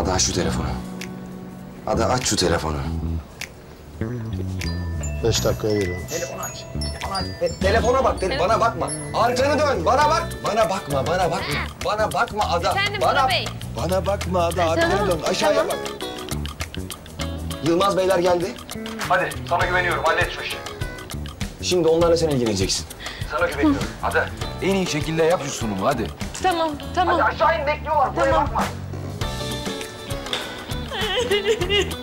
Ada aç şu telefonu. Ada aç şu telefonu. Beş dakikaya geliyorum. Telefonu aç. Telefonu aç. Te- telefona bak. tele- bana bakma. Arkanı dön. Bana bak. Bana bakma. Bana bakma. Bana bakma Ada. Efendim bana, Bey. Bana bakma Ada. Arkanı tamam, dön. Aşağıya tamam. bak. Yılmaz Beyler geldi. Hadi sana güveniyorum hallet şu işi. Şimdi onlarla sen ilgileneceksin. Sana güveniyorum. Hadi. En iyi şekilde yap şu sunumu hadi. Tamam, tamam. Aşağı in bekliyorlar. Buraya Tamam. bakma.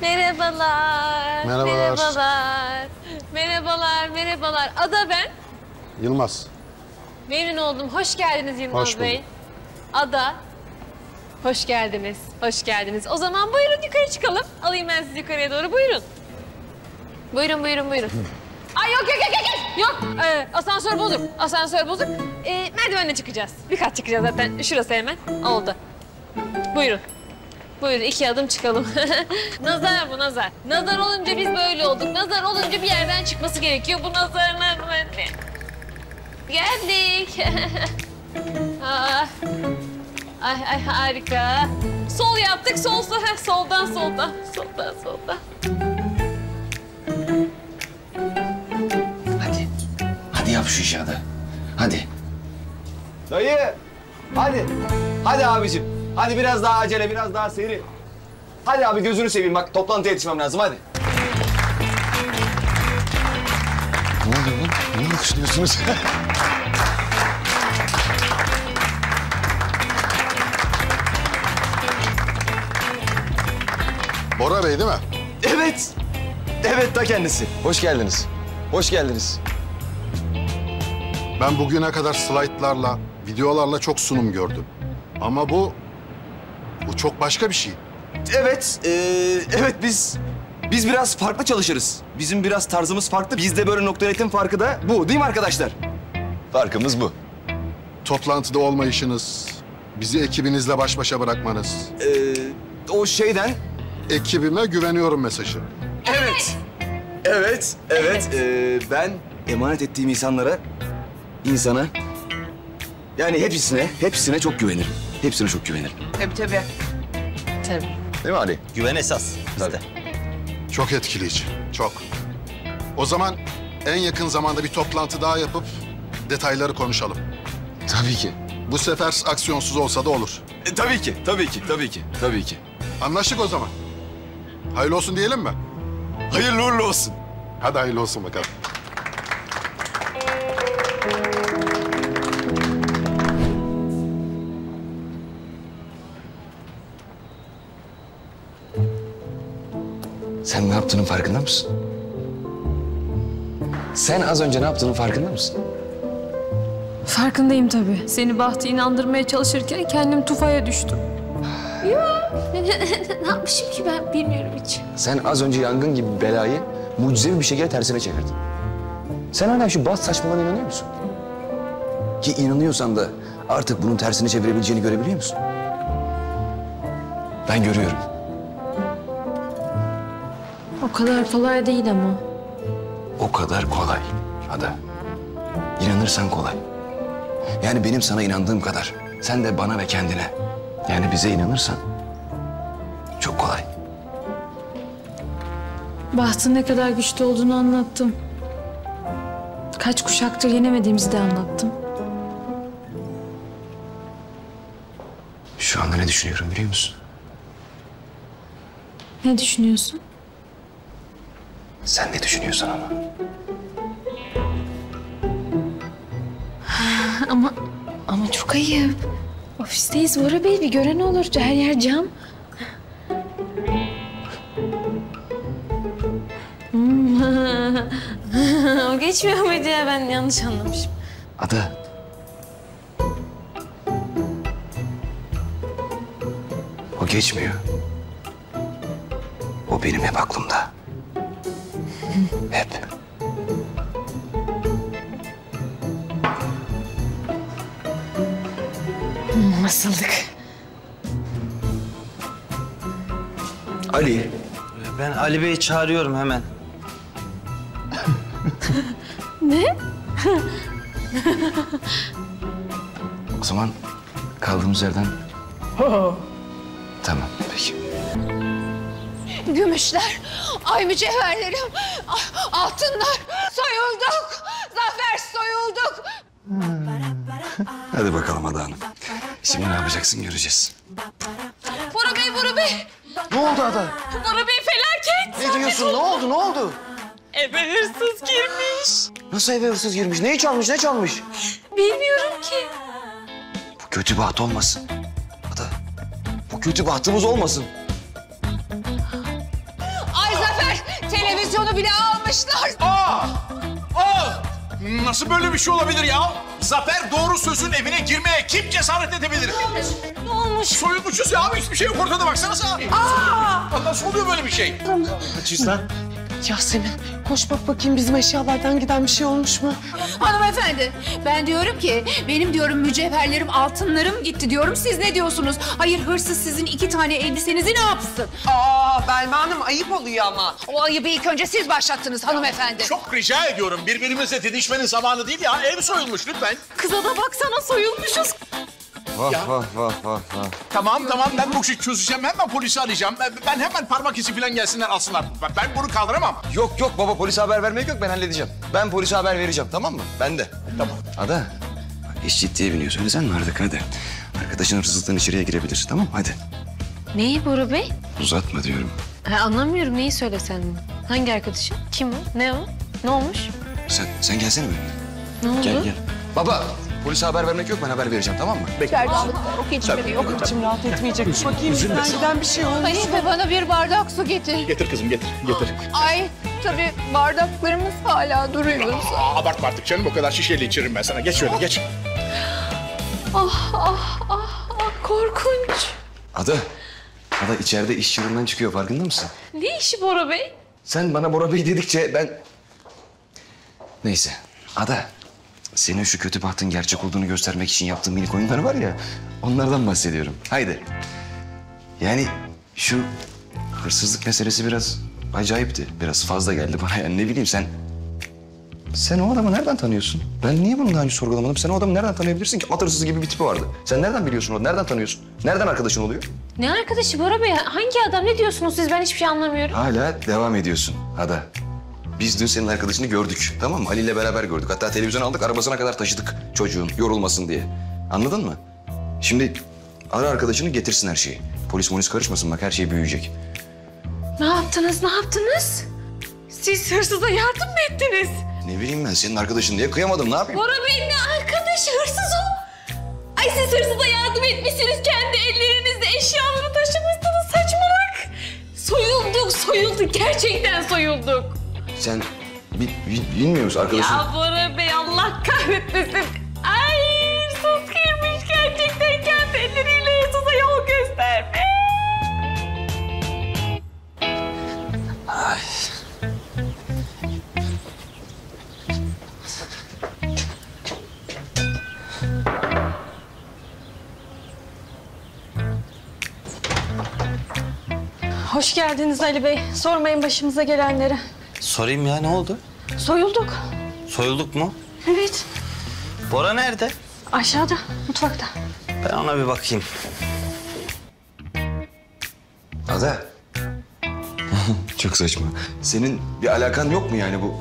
Merhabalar. Merhabalar. Merhabalar. Merhabalar, merhabalar. Ada ben. Yılmaz. Memnun oldum. Hoş geldiniz Yılmaz Hoş Bey. Ada. Hoş geldiniz. Hoş geldiniz. O zaman buyurun yukarı çıkalım. Alayım ben sizi yukarıya doğru. Buyurun. Buyurun, buyurun, buyurun. Ay yok yok yok yok yok. Ee, asansör bozuk. Asansör bozuk. Ee, merdivenle çıkacağız. Bir kat çıkacağız zaten. Şurası hemen. Oldu. Buyurun. Buyurun iki adım çıkalım. nazar bu nazar. Nazar olunca biz böyle olduk. Nazar olunca bir yerden çıkması gerekiyor. Bu nazarlar böyle. Geldik. Aa. Ay ay harika. Sol yaptık. Sol sol. Soldan soldan. Soldan soldan. Şu işi Ada. Hadi. Dayı, hadi. Hadi abicim. Hadi biraz daha acele, biraz daha seri. Hadi abi gözünü seveyim bak toplantıya yetişmem lazım hadi. Ne oluyor lan? Ne alkışlıyorsunuz? Bora Bey değil mi? Evet. Evet ta kendisi. Hoş geldiniz. Hoş geldiniz. Ben bugüne kadar slaytlarla, videolarla çok sunum gördüm. Ama bu... Bu çok başka bir şey. Evet, ee, evet biz biz biraz farklı çalışırız. Bizim biraz tarzımız farklı. Bizde böyle nokta üretim farkı da bu değil mi arkadaşlar? Farkımız bu. Toplantıda olmayışınız, bizi ekibinizle baş başa bırakmanız. Ee, o şeyden Ekibime güveniyorum mesajı. Evet. Evet, evet. Ee, ben emanet ettiğim insanlara, insana, yani hepsine, hepsine çok güvenirim. Hepsine çok güvenirim. Tabii tabii. Tabii. Değil mi Ali? Güven esas bizde. Çok etkileyici, çok. O zaman en yakın zamanda bir toplantı daha yapıp detayları konuşalım. Tabii ki. Bu sefer aksiyonsuz olsa da olur. E, tabii ki, tabii ki, tabii ki, tabii ki. Anlaştık o zaman. Hayırlı olsun diyelim mi? Hayırlı uğurlu olsun. Hadi hayırlı olsun bakalım. Sen ne yaptığının farkında mısın? Sen az önce ne yaptığının farkında mısın? Farkındayım tabii. Seni Bahtı inandırmaya çalışırken kendim tufaya düştüm. ne yapmışım ki ben bilmiyorum hiç. Sen az önce yangın gibi belayı mucizevi bir şekilde tersine çevirdin. Sen hala şu baz saçmalığına inanıyor musun? Ki inanıyorsan da artık bunun tersini çevirebileceğini görebiliyor musun? Ben görüyorum. O kadar kolay değil ama. O kadar kolay Ada. İnanırsan kolay. Yani benim sana inandığım kadar sen de bana ve kendine yani bize inanırsan çok kolay. Bahtın ne kadar güçlü olduğunu anlattım. Kaç kuşaktır yenemediğimizi de anlattım. Şu anda ne düşünüyorum biliyor musun? Ne düşünüyorsun? Sen ne düşünüyorsan ama. Ama ama çok ayıp. Ofisteyiz Bora Bey bir gören olur. Her yer cam. Hmm. o geçmiyor muydu ya ben yanlış anlamışım. Ada. O geçmiyor. O benim hep aklımda. Hep. Nasıldık? Ali. Ben Ali Bey'i çağırıyorum hemen. O zaman kaldığımız yerden... Tamam, peki. Gümüşler, ay mücevherlerim, a- altınlar. Soyulduk. Zafer soyulduk. Hadi bakalım Ada Hanım. Şimdi ne yapacaksın göreceğiz. Bora Bey, Bora Bey. Ne oldu Ada? Bora Bey felaket. Ne diyorsun? Ne oldu? Ne oldu? Eve hırsız girmiş. Nasıl eve hırsız girmiş? Neyi çalmış? Ne çalmış? Bilmiyorum ki. Bu kötü baht olmasın. Ada, bu kötü bahtımız olmasın. Televizyonu bile almışlar. Aa! Nasıl böyle bir şey olabilir ya? Zafer doğru sözün evine girmeye kim cesaret edebilir? Ne olmuş? Soyulmuşuz ya hiçbir şey yok ortada baksanıza. Aa! Nasıl oluyor böyle bir şey? Yasemin koş bak bakayım bizim eşyalardan giden bir şey olmuş mu? Hanımefendi, ben diyorum ki benim diyorum mücevherlerim, altınlarım gitti diyorum. Siz ne diyorsunuz? Hayır hırsız sizin iki tane elbisenizi ne yapsın? Aa Belma Hanım ayıp oluyor ama. O ayıbı ilk önce siz başlattınız hanımefendi. Çok rica ediyorum birbirimizle didişmenin zamanı değil ya. Ev soyulmuş lütfen. Kıza da baksana soyulmuşuz. Vah vah vah vah vah. Tamam tamam ben bu işi çözeceğim. Hemen polisi arayacağım. Ben, hemen parmak izi falan gelsinler alsınlar. Ben, bunu kaldıramam. Yok yok baba polise haber vermek yok ben halledeceğim. Ben polise haber vereceğim tamam mı? Ben de. Tamam. Ada, iş ciddiye biniyor. Söylesen mi artık hadi. Arkadaşın hırsızlıktan içeriye girebilir tamam mı? Hadi. Neyi Bora Bey? Uzatma diyorum. Ha, anlamıyorum neyi söylesen. Hangi arkadaşın? Kim o? Ne o? Ne olmuş? Sen, sen gelsene benimle. Ne oldu? Gel gel. Baba, polise haber vermek yok ben haber vereceğim tamam mı? İçim rahat etmeyecek. Bakayım bizden giden bir şey olmuş. Hanife bana bir bardak su getir. Getir kızım getir. Getir. Ay tabii bardaklarımız hala duruyor. Aa, abartma artık canım o kadar şişeyle içiririm ben sana. Geç şöyle geç. Korkunç. Ada, Ada içeride iş çığırından çıkıyor farkında mısın? Ne işi Bora Bey? Sen bana Bora Bey dedikçe ben... Neyse, Ada. Senin şu kötü bahtın gerçek olduğunu göstermek için yaptığın minik oyunlar var ya... ...onlardan bahsediyorum. Haydi. Yani şu hırsızlık meselesi biraz acayipti. Biraz fazla geldi bana yani ne bileyim sen... Sen o adamı nereden tanıyorsun? Ben niye bunu daha önce sorgulamadım? Sen o adamı nereden tanıyabilirsin ki? At hırsızı gibi bir tipi vardı. Sen nereden biliyorsun onu? Nereden tanıyorsun? Nereden arkadaşın oluyor? Ne arkadaşı Bora Bey? Hangi adam? Ne diyorsunuz siz? Ben hiçbir şey anlamıyorum. Hala devam ediyorsun Ada. Biz dün senin arkadaşını gördük tamam mı? Ali ile beraber gördük. Hatta televizyon aldık arabasına kadar taşıdık çocuğun yorulmasın diye. Anladın mı? Şimdi ara arkadaşını getirsin her şeyi. Polis polis karışmasın bak her şey büyüyecek. Ne yaptınız? Ne yaptınız? Siz hırsıza yardım mı ettiniz? Ne bileyim ben senin arkadaşın diye kıyamadım ne yapayım? Bora Bey'in ne arkadaşı? Hırsız o. Ay siz hırsıza yardım etmişsiniz. Kendi ellerinizle eşyalarını taşımışsınız. Saçmalık. Soyulduk, soyulduk. Gerçekten soyulduk. Sen bi, bi- bilmiyor musun arkadaşın? Ya Bora Bey Allah kahretmesin. Ay hırsız girmiş gerçekten kendi elleriyle hırsıza yol göstermiş. Hoş geldiniz Ali Bey. Sormayın başımıza gelenleri. Sorayım ya ne oldu? Soyulduk. Soyulduk mu? Evet. Bora nerede? Aşağıda, mutfakta. Ben ona bir bakayım. Ada. Çok saçma. Senin bir alakan yok mu yani bu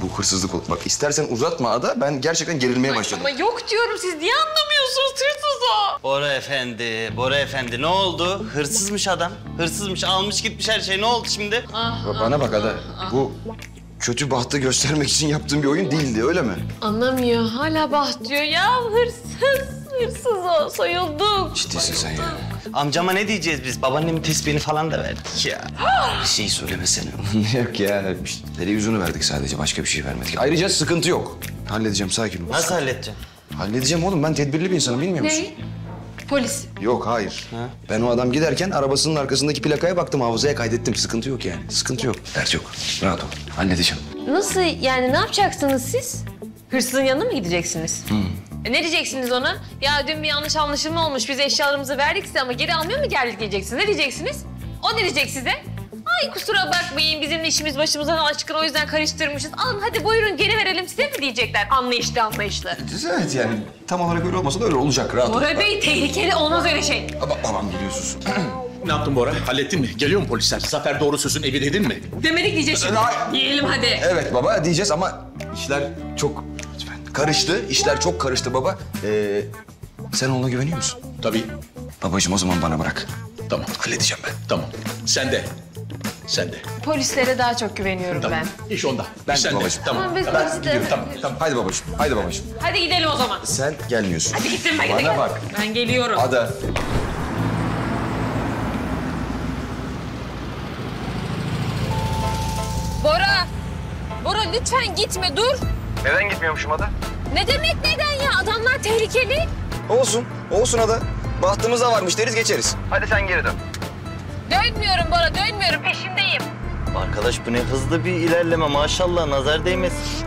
bu hırsızlık ol- Bak istersen uzatma Ada. Ben gerçekten gerilmeye başladım. Ama yok diyorum siz niye anlamıyorsunuz hırsız o? Bora efendi, Bora efendi ne oldu? Hırsızmış adam. Hırsızmış, almış gitmiş her şey. Ne oldu şimdi? Ba- Bana bak Ada. Bu kötü bahtı göstermek için yaptığım bir oyun değildi öyle mi? Anlamıyor hala bah diyor ya hırsız hırsız o soyulduk. Ciddisin sen ya. Amcama ne diyeceğiz biz? Babaannemin tespihini falan da verdik ya. Bir şey söylemesene. yok ya. işte televizyonu verdik sadece. Başka bir şey vermedik. Ayrıca sıkıntı yok. Halledeceğim sakin ol. Nasıl halledeceksin? Halledeceğim oğlum. Ben tedbirli bir insanım bilmiyor musun? Polis. Yok hayır. Ben o adam giderken arabasının arkasındaki plakaya baktım. Hafızaya kaydettim. Sıkıntı yok yani. Sıkıntı yok. Dert yok. Rahat ol. Halledeceğim. Nasıl yani ne yapacaksınız siz? Hırsızın yanına mı gideceksiniz? E, ne diyeceksiniz ona? Ya dün bir yanlış anlaşılma olmuş. Biz eşyalarımızı verdik size ama geri almıyor mu geldik diyeceksiniz. Ne diyeceksiniz? O ne diyecek size? Ay kusura bakmayın bizim işimiz başımızdan aşkın o yüzden karıştırmışız. Alın hadi buyurun geri verelim size mi diyecekler anlayışlı anlayışlı. Evet yani tam olarak öyle olmasa da öyle olacak rahat ol. Bora Bey tehlikeli olmaz öyle şey. Baba, babam biliyorsunuz. Ne yaptın Bora? Hallettin mi? Geliyor mu polisler? Zafer doğru sözün evi dedin mi? Demedik diyeceğiz şimdi. Yiyelim hadi. Evet baba diyeceğiz ama işler çok karıştı. İşler çok karıştı baba. Ee, sen ona güveniyor musun? Tabii. Babacığım o zaman bana bırak. Tamam. Halledeceğim ben. Tamam. Sen de. Sen de. Polislere daha çok güveniyorum Tamam. ben. İş onda. Ben de Sen de. babacığım. Tamam. Tamam, biz Ben polisi de- gidiyorum. Tamam. Tamam. Haydi babacığım, haydi babacığım. Hadi gidelim o zaman. Sen gelmiyorsun. Hadi gittim ben Bana gidelim. bak. Ben geliyorum. Ada. Bora. Bora lütfen gitme dur. Neden gitmiyormuşum Ada? Ne demek neden ya? Adamlar tehlikeli. Olsun, olsun Ada. Bahtımız da varmış deriz geçeriz. Hadi sen geri dön. Dönmüyorum Bora dönmüyorum peşindeyim. Arkadaş bu ne hızlı bir ilerleme maşallah nazar değmesin.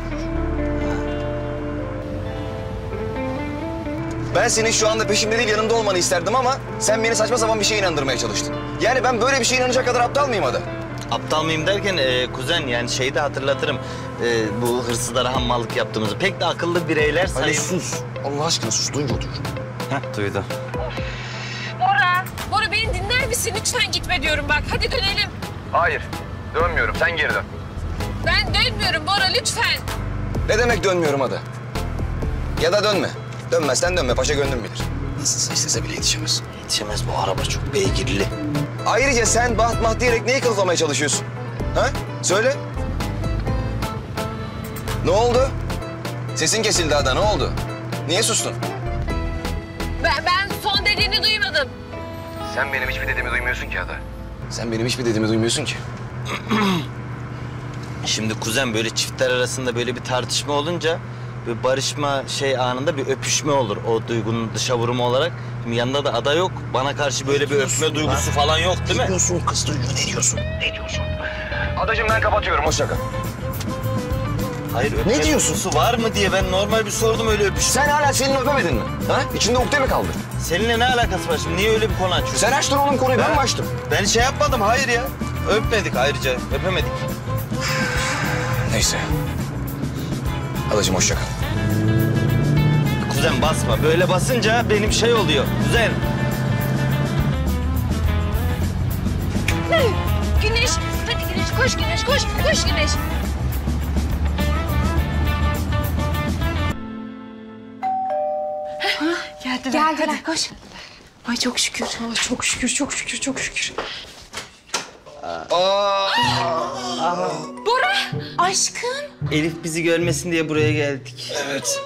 Ben senin şu anda peşimde değil yanımda olmanı isterdim ama sen beni saçma sapan bir şeye inandırmaya çalıştın. Yani ben böyle bir şeye inanacak kadar aptal mıyım Ada? Aptal mıyım derken e, kuzen yani şeyi de hatırlatırım. E, bu hırsızlara hammallık yaptığımızı. Pek de akıllı bireyler Hadi sayın. sus. Allah aşkına sus. Duyunca otur. Heh, duydu. Bora. Bora beni dinler misin? Lütfen gitme diyorum bak. Hadi dönelim. Hayır. Dönmüyorum. Sen geri dön. Ben dönmüyorum Bora lütfen. Ne demek dönmüyorum Ada? Ya da dönme. Dönmezsen dönme. Paşa gönlüm bilir. Nasılsa istese bile yetişemez. Yetişemez bu araba çok beygirli. Ayrıca sen baht maht diyerek neyi kılıflamaya çalışıyorsun? Ha? Söyle. Ne oldu? Sesin kesildi Ada. Ne oldu? Niye sustun? Ben, ben son dediğini duymadım. Sen benim hiçbir dediğimi duymuyorsun ki Ada. Sen benim hiçbir dediğimi duymuyorsun ki. Şimdi kuzen böyle çiftler arasında böyle bir tartışma olunca barışma şey anında bir öpüşme olur o duygunun dışa vurumu olarak. Şimdi yanında da ada yok. Bana karşı böyle bir öpme duygusu falan yok değil mi? diyorsun kız duyuyor? Ne diyorsun? Ne diyorsun? Adacığım ben kapatıyorum. Hoşça kal. Hayır öpme Ne diyorsun? duygusu var mı diye ben normal bir sordum öyle öpüş. Sen hala Selin'i öpemedin mi? Ha? İçinde ukde mi kaldı? Seninle ne alakası var şimdi? Niye öyle bir konu açıyorsun? Sen açtın oğlum konuyu, ben mi açtım? Ben şey yapmadım hayır ya. Öpmedik ayrıca öpemedik. Neyse. Adacığım hoşça kal. Kuzen basma. Böyle basınca benim şey oluyor. Kuzen. Güneş. Hadi Güneş koş Güneş koş. Koş Güneş. Geldiler. Geldiler Hadi. koş. Ay çok şükür. Aa, çok şükür, çok şükür, çok şükür. Bora. Aşkım. Elif bizi görmesin diye buraya geldik. Evet.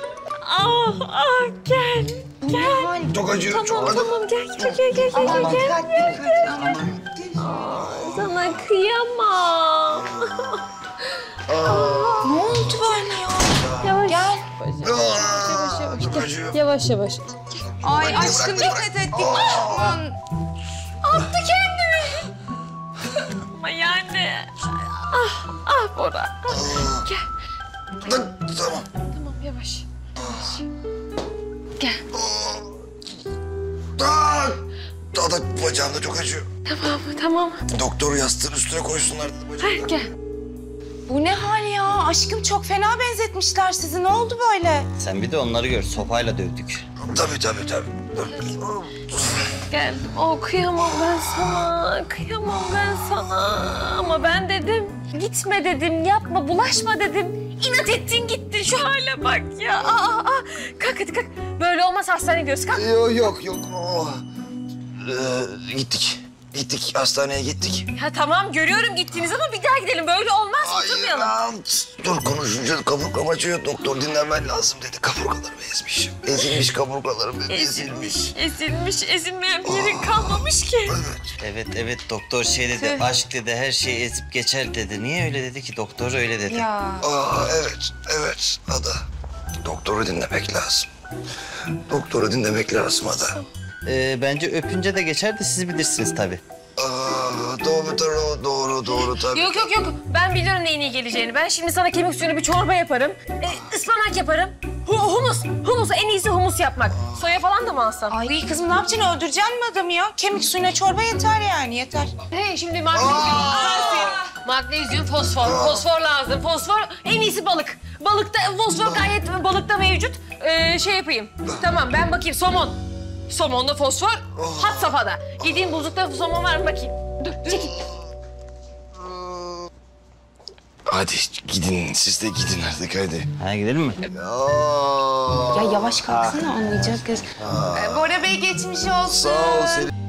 Ah ah gel. Gel. Çok acıyor. Tamam tamam gel gel gel gel gel gel. gel. Sana kıyamam. Ne oldu böyle ya? Yavaş. Gel. Yavaş yavaş. Gel. Yavaş yavaş. Ay aşkım dikkat et. Dikkat. Attı kendini. Ama yani. Ah ah Bora. Gel. Tamam. Tamam yavaş. Gel. Aa, daha da bacağımda çok acıyor. Tamam tamam. Doktor yastığın üstüne koysunlar dedi bacağım. Hadi gel. Bu ne hal ya? Aşkım çok fena benzetmişler sizi. Ne oldu böyle? Sen bir de onları gör. Sopayla dövdük. Tabii tabii tabii. Geldim. Oh kıyamam ben sana. Kıyamam ben sana. Ama ben dedim. Gitme dedim. Yapma bulaşma dedim. İnat ettin gittin. Şu hale bak ya. Aa, aa. Kalk hadi kalk. Böyle olmaz hastaneye gidiyoruz. Kalk. Yok yok yok. Oh. Ee, gittik. Gittik hastaneye gittik. Ha tamam görüyorum gittiğiniz ama bir daha gidelim. Böyle olmaz. Oturmayalım. lan. Dur konuşunca kaburgam acıyor. Doktor dinlenmen lazım dedi. Kaburgalarımı ezmiş. Ezilmiş kaburgalarım dedi. Ezilmiş, ezilmiş, ezilmeyen bir yerin kalmamış ki. Evet evet doktor şey dedi. Aşk dedi her şeyi ezip geçer dedi. Niye öyle dedi ki? Doktor öyle dedi. Ya. Aa evet evet Ada. Doktoru dinlemek lazım. Doktoru dinlemek lazım Ada. Ee, bence öpünce de geçer de siz bilirsiniz tabii. Aa, doğru doğru doğru doğru tabii. Yok yok yok. Ben biliyorum neyin iyi geleceğini. Ben şimdi sana kemik suyunu bir çorba yaparım. E, ıspanak yaparım. Hu humus. Humus en iyisi humus yapmak. Soya falan da mı alsam? Ay kızım ne yapacaksın? Öldüreceksin mi adamı ya? Kemik suyuna çorba yeter yani yeter. Hey şimdi magnezyum, kalsiyum, magnezyum, fosfor. Fosfor lazım. Fosfor en iyisi balık. Balıkta fosfor gayet balıkta mevcut. Ee, şey yapayım. Tamam ben bakayım somon. Somonda fosfor hat safhada. Gideyim buzlukta somon var mı bakayım. Dur çekil. Hadi gidin siz de gidin artık hadi. Ha gidelim mi? Ya yavaş kalksana anlayacak kız. Ee, Bora Bey geçmiş olsun. Sağ ol Selin.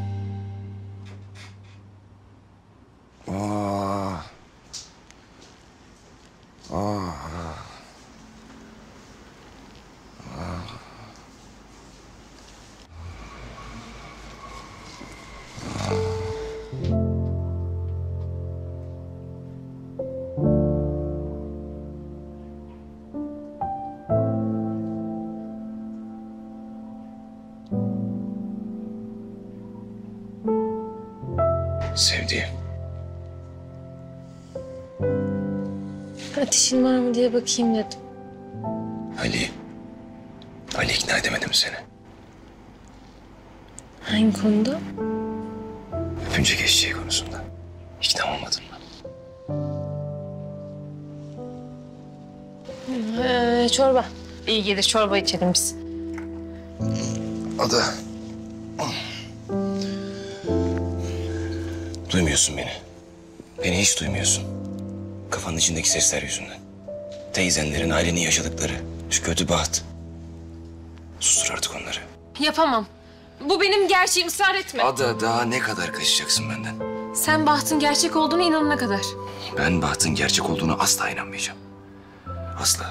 Ateşin var mı diye bakayım dedim. Ali. Ali ikna edemedim seni. Hangi konuda? Öpünce geçeceği konusunda. İkna olmadın mı? Ee, çorba. İyi gelir çorba içelim biz. Ada. Duymuyorsun beni. Beni hiç duymuyorsun. Kafanın içindeki sesler yüzünden. Teyzenlerin ailenin yaşadıkları. Şu kötü baht. Sustur artık onları. Yapamam. Bu benim gerçeğim ısrar etme. Ada daha ne kadar kaçacaksın benden? Sen bahtın gerçek olduğuna inanana kadar. Ben bahtın gerçek olduğunu asla inanmayacağım. Asla.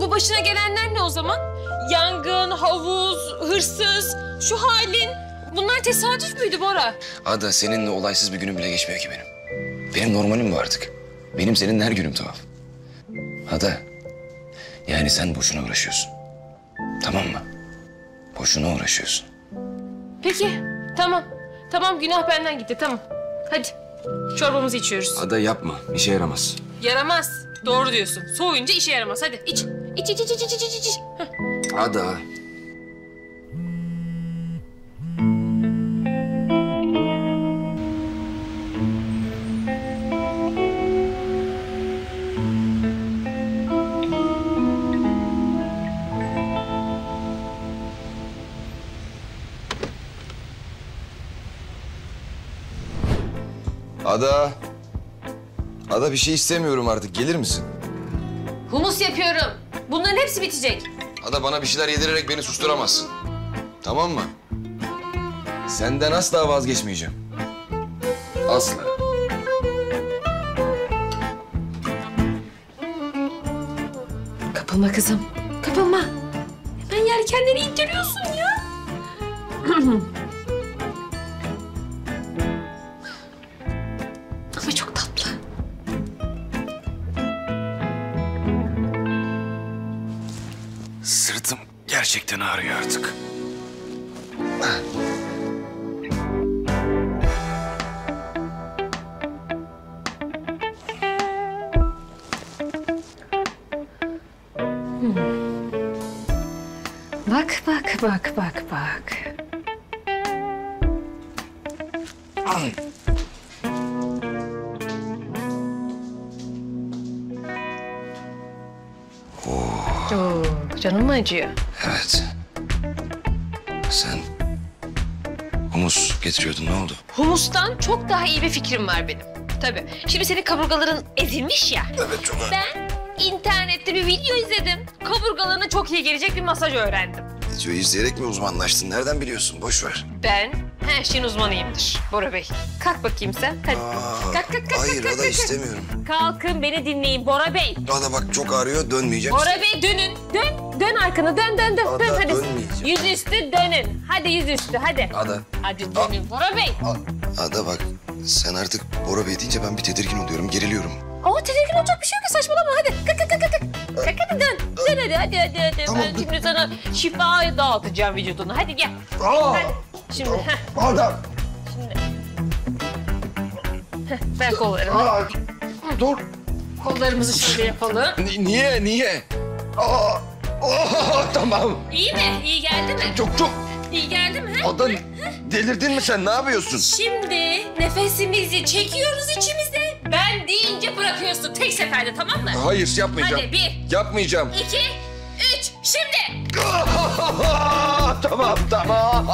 Bu başına gelenler ne o zaman? Yangın, havuz, hırsız, şu halin. Bunlar tesadüf müydü Bora? Ada seninle olaysız bir günüm bile geçmiyor ki benim. Benim normalim bu artık. Benim senin her günüm tuhaf. Ada. Yani sen boşuna uğraşıyorsun. Tamam mı? Boşuna uğraşıyorsun. Peki, tamam. Tamam, günah benden gitti, tamam. Hadi, çorbamızı içiyoruz. Ada yapma. işe yaramaz. Yaramaz. Doğru diyorsun. Soğuyunca işe yaramaz. Hadi iç. İç, iç, iç, iç, iç, iç. Heh. Ada. Ada. Ada bir şey istemiyorum artık. Gelir misin? Humus yapıyorum. Bunların hepsi bitecek. Ada bana bir şeyler yedirerek beni susturamazsın. Tamam mı? Senden asla vazgeçmeyeceğim. Asla. Kapılma kızım. Kapılma. Hemen yelkenleri indiriyorsun ya. gerçekten ağrıyor artık. Bak bak bak bak bak. Oo, canım mı acıyor? Evet. Sen humus getiriyordun ne oldu? Humustan çok daha iyi bir fikrim var benim. Tabii. Şimdi senin kaburgaların ezilmiş ya. Evet çok Ben internette bir video izledim. Kaburgalarına çok iyi gelecek bir masaj öğrendim. Videoyu izleyerek mi uzmanlaştın? Nereden biliyorsun? Boş ver. Ben her şeyin uzmanıyımdır Bora Bey. Kalk bakayım sen. Hadi. Aa, kalk, kalk, kalk, hayır kalk, Ada kalk, istemiyorum. Kalkın beni dinleyin Bora Bey. Ada bak çok ağrıyor dönmeyeceğim. Bora Bey dönün. Dön. Dön arkanı. Dön dön dön. Ada, dön hadi. dönmeyeceğim. Yüzüstü dönün. Hadi yüzüstü hadi. Ada. Hadi dönün Bora Bey. Ada bak sen artık Bora Bey deyince ben bir tedirgin oluyorum, geriliyorum. Ama tedirgin olacak bir şey yok ya saçmalama hadi. Kalk kalk kalk kalk. Kalk hadi dön. Dön hadi hadi hadi. hadi. Tamam, ben şimdi sana şifa dağıtacağım vücuduna. Hadi gel. Hadi. Şimdi. Ada. Şimdi. Heh, ver kollarımı. Dur. Kollarımızı şöyle yapalım. Ni- niye, niye? Aa, aa, tamam. İyi mi? İyi geldi mi? Çok çok. İyi geldi mi? Ada delirdin mi sen? Ne yapıyorsun? Şimdi nefesimizi çekiyoruz içimize. Ben deyince bırakıyorsun tek seferde tamam mı? Hayır yapmayacağım. Hadi bir, Yapmayacağım. iki, üç. Şimdi. tamam tamam.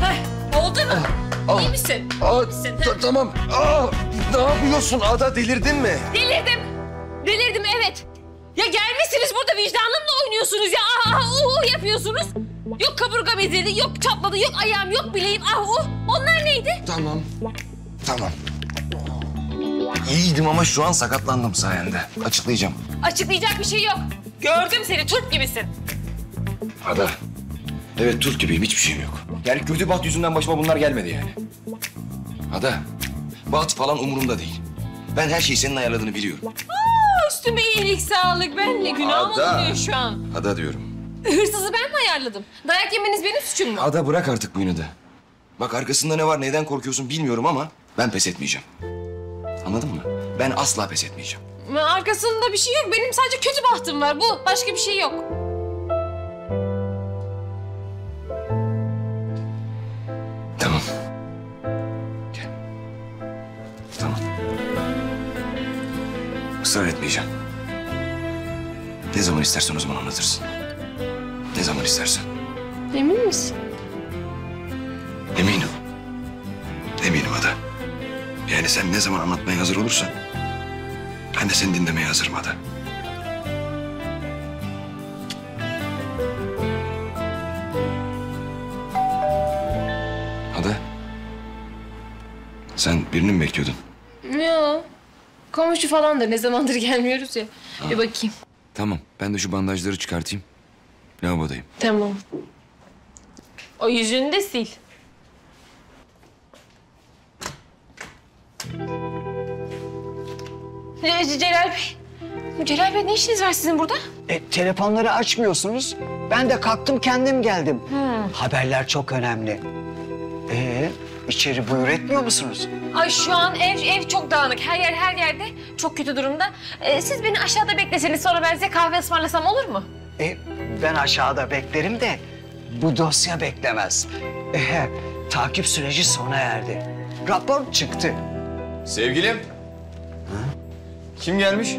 Heh, oldu mu? İyi misin? Aa, İyi misin? ta- tamam. Aa, ne yapıyorsun Ada delirdin mi? Delirdim. Delirdim evet. Ya gelmişsiniz burada vicdanımla oynuyorsunuz ya. Ah ah uh, uh yapıyorsunuz. Yok kaburgam ezildi, yok çatladı, yok ayağım, yok bileğim. Ah uh. Onlar neydi? Tamam. Tamam. İyiydim ama şu an sakatlandım sayende. Açıklayacağım. Açıklayacak bir şey yok. Gördüm seni, turp gibisin. Ada. Evet Türk gibiyim hiçbir şeyim yok. Yani kötü bat yüzünden başıma bunlar gelmedi yani. Ada. Bat falan umurumda değil. Ben her şeyi senin ayarladığını biliyorum. Aa, üstüme iyilik, sağlık. Benle günah mı Ada. oluyor şu an? Ada diyorum. Hırsızı ben mi ayarladım? Dayak yemeniz benim suçum mu? Ada bırak artık bu inadı. Bak arkasında ne var neyden korkuyorsun bilmiyorum ama ben pes etmeyeceğim. Anladın mı? Ben asla pes etmeyeceğim. Arkasında bir şey yok. Benim sadece kötü bahtım var. Bu. Başka bir şey yok. Tamam. Gel. Tamam. Israr etmeyeceğim. Ne zaman istersen o zaman anlatırsın. Ne zaman istersen. Emin misin? Eminim. Yani sen ne zaman anlatmaya hazır olursan... ...ben de seni dinlemeye hazırım Ada. Ada. Sen birini mi bekliyordun? Yok. Komşu falandır. Ne zamandır gelmiyoruz ya. Bir bakayım. Tamam. Ben de şu bandajları çıkartayım. Lavabodayım. Tamam. O yüzünü de sil. Ee, Celal Bey. Celal Bey ne işiniz var sizin burada? E, telefonları açmıyorsunuz. Ben de kalktım kendim geldim. Haberler çok önemli. Ee, içeri buyur etmiyor musunuz? Ay şu an ev ev çok dağınık. Her yer her yerde çok kötü durumda. Ee, siz beni aşağıda bekleseniz sonra ben size kahve ısmarlasam olur mu? E, ben aşağıda beklerim de bu dosya beklemez. E, takip süreci sona erdi. Rapor çıktı. Sevgilim. Kim gelmiş?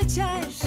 Aşk kendi seçer